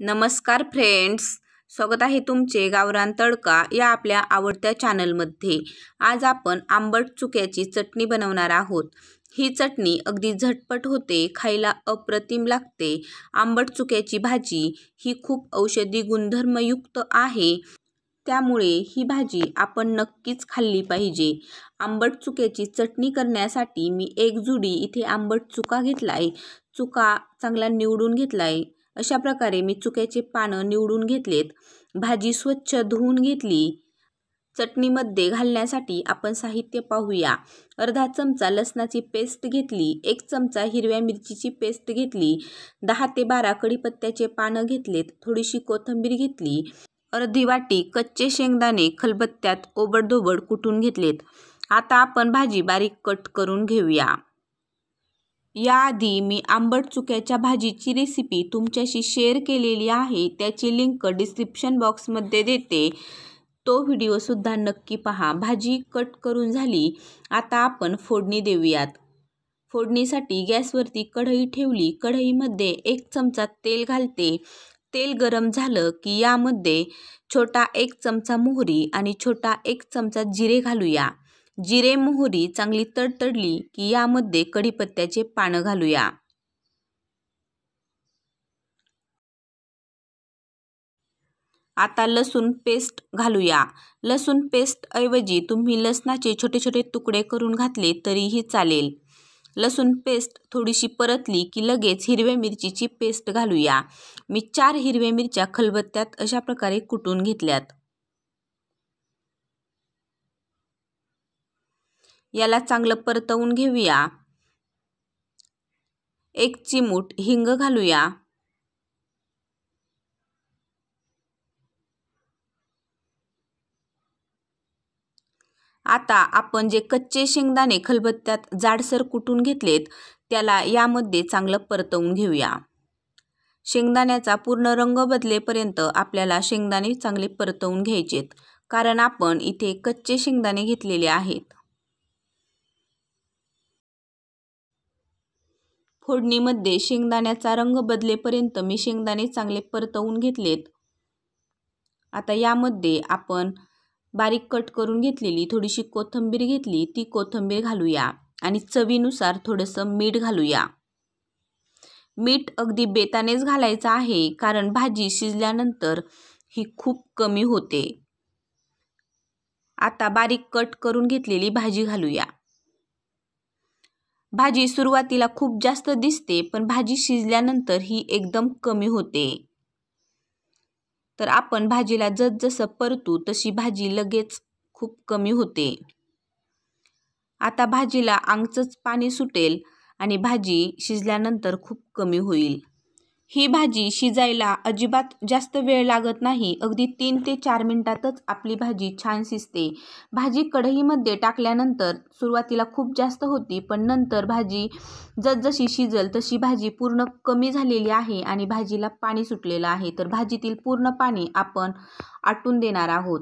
नमस्कार फ्रेंड्स स्वागत आहे तुमचे गावरान तडका या आपल्या आवडत्या चॅनलमध्ये. आज आपण आंबट चुक्याची चटणी बनवणार आहोत. ही चटणी अगदी झटपट होते खायला अप्रतिम लागते. आंबट चुक्याची भाजी ही खूप औषधी गुणधर्मयुक्त आहे. त्यामुळे ही भाजी आपण नक्कीच खाल्ली पाहिजे. आंबट चुक्याची चटणी करण्यासाठी मी एक जुडी इथे आंबट चुका घेतला आहे चुका चांगला निवडून घेतला आहे अशा प्रकारे मी चुक्याचे पानं निवडून घेतलेत. भाजी स्वच्छ धुवून घेतली. चटणीमध्ये घालण्यासाठी आपण साहित्य पाहूया. अर्धा चमचा लसणाची पेस्ट घेतली. एक चमचा हिरव्या मिरचीची पेस्ट घेतली. दहा ते बारा कढीपत्त्याचे पानं घेतलेत. थोडीशी कोथिंबीर घेतली. अर्धी वाटी कच्चे शेंगदाणे खलबत्त्यात ओबडधोबड कुटून घेतलेत. आता आपण भाजी बारीक कट करून घेऊया. याआधी मी आंबट चुक्याच्या भाजीची रेसिपी तुमच्याशी शेअर केलेली आहे. त्याची लिंक डिस्क्रिप्शन बॉक्समध्ये देते. तो व्हिडिओसुद्धा नक्की पहा. भाजी कट करून झाली. आता आपण फोडणी देऊयात. फोडणीसाठी गॅसवरती कढई ठेवली. कढईमध्ये एक चमचा तेल घालते. तेल गरम झालं की यामध्ये छोटा एक चमचा मोहरी आणि छोटा एक चमचा जिरे घालूया. जिरे मोहरी चांगली तडतडली की यामध्ये कढीपत्त्याचे पानं घालूया. आता लसूण पेस्ट घालूया. लसूण पेस्ट ऐवजी तुम्ही लसणाचे छोटे छोटे तुकडे करून घातले तरीही चालेल. लसूण पेस्ट थोडीशी परतली की लगेच हिरव्या मिरचीची पेस्ट घालूया. मी चार हिरव्या मिरच्या खलबत्त्यात अशा प्रकारे कुटून घेतल्यात. याला चांगलं परतवून घेऊया. एक चिमूट हिंग घालूया. आता आपण जे कच्चे शेंगदाणे खलबत्त्यात जाडसर कुटून घेतलेत त्याला यामध्ये चांगलं परतवून घेऊया. शेंगदाण्याचा पूर्ण रंग बदलेपर्यंत आपल्याला शेंगदाणे चांगले परतवून घ्यायचेत कारण आपण इथे कच्चे शेंगदाणे घेतलेले आहेत. फोडणीमध्ये शेंगदाण्याचा रंग बदलेपर्यंत मी शेंगदाणे चांगले परतवून घेतलेत. आता यामध्ये आपण बारीक कट करून घेतलेली थोडीशी कोथिंबीर घेतली ती कोथिंबीर घालूया आणि चवीनुसार थोडंसं मीठ घालूया. मीठ अगदी बेतानेच घालायचं आहे कारण भाजी शिजल्यानंतर ही खूप कमी होते. आता बारीक कट करून घेतलेली भाजी घालूया. भाजी सुरुवातीला खूप जास्त दिसते पण भाजी शिजल्यानंतर ही एकदम कमी होते. तर आपण भाजीला जसजसं परतू तशी भाजी लगेच खूप कमी होते. आता भाजीला आंगचंच पाणी सुटेल आणि भाजी शिजल्यानंतर खूप कमी होईल. ही भाजी शिजायला अजिबात जास्त वेळ लागत नाही. अगदी तीन ते चार मिनटातच आपली भाजी छान शिजते. भाजी कढईमध्ये टाकल्यानंतर सुरुवातीला खूप जास्त होती पण नंतर भाजी जसजशी शिजल तशी भाजी पूर्ण कमी झालेली आहे आणि भाजीला पाणी सुटलेलं आहे. तर भाजीतील पूर्ण पाणी आपण आटून देणार आहोत.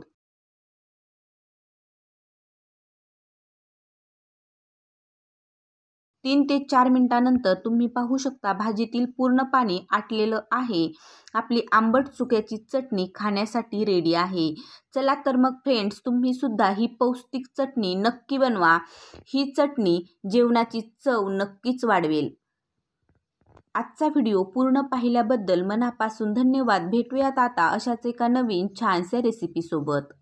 तीन ते चार मिनटानंतर तुम्ही पाहू शकता भाजीतील पूर्ण पाणी आटलेलं आहे. आपली आंबट चुक्याची चटणी खाण्यासाठी रेडी आहे. चला तर मग फ्रेंड्स तुम्ही सुद्धा ही पौष्टिक चटणी नक्की बनवा. ही चटणी जेवणाची चव नक्कीच वाढवेल. आजचा व्हिडिओ पूर्ण पाहिल्याबद्दल मनापासून धन्यवाद. भेटूयात आता अशाच एका नवीन छानशा रेसिपीसोबत